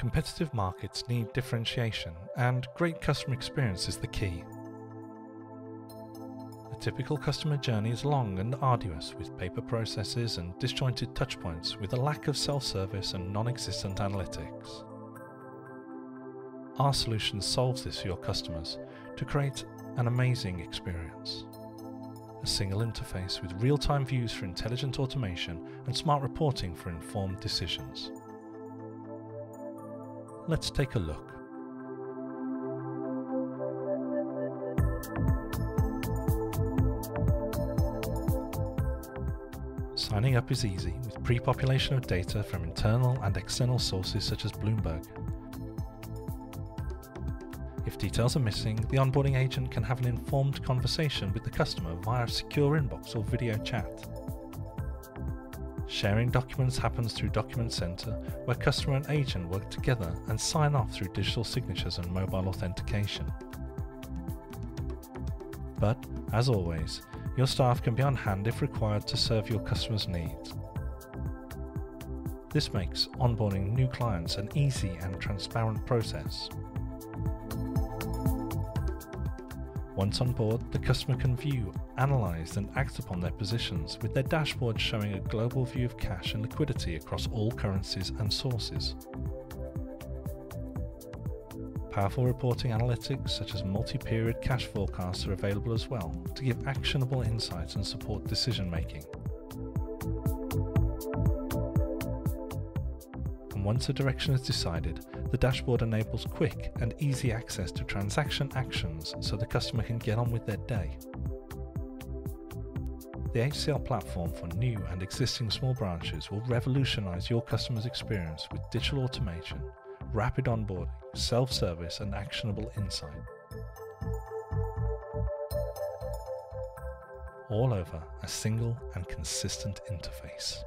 Competitive markets need differentiation, and great customer experience is the key. A typical customer journey is long and arduous, with paper processes and disjointed touchpoints, with a lack of self service and non existent analytics. Our solution solves this for your customers to create an amazing experience. Single interface with real time views for intelligent automation and smart reporting for informed decisions. Let's take a look. Signing up is easy with pre-population of data from internal and external sources such as Bloomberg. If details are missing, the onboarding agent can have an informed conversation with the customer via a secure inbox or video chat. Sharing documents happens through Document Center, where customer and agent work together and sign off through digital signatures and mobile authentication. But, as always, your staff can be on hand if required to serve your customers' needs. This makes onboarding new clients an easy and transparent process. Once on board, the customer can view, analyze, and act upon their positions, with their dashboard showing a global view of cash and liquidity across all currencies and sources. Powerful reporting analytics such as multi period cash forecasts are available as well to give actionable insights and support decision making. And once a direction is decided, the dashboard enables quick and easy access to transaction actions so the customer can get on with their day. The HCL platform for new and existing small branches will revolutionize your customer's experience with digital automation, rapid onboarding, self service, and actionable insight. All over a single and consistent interface.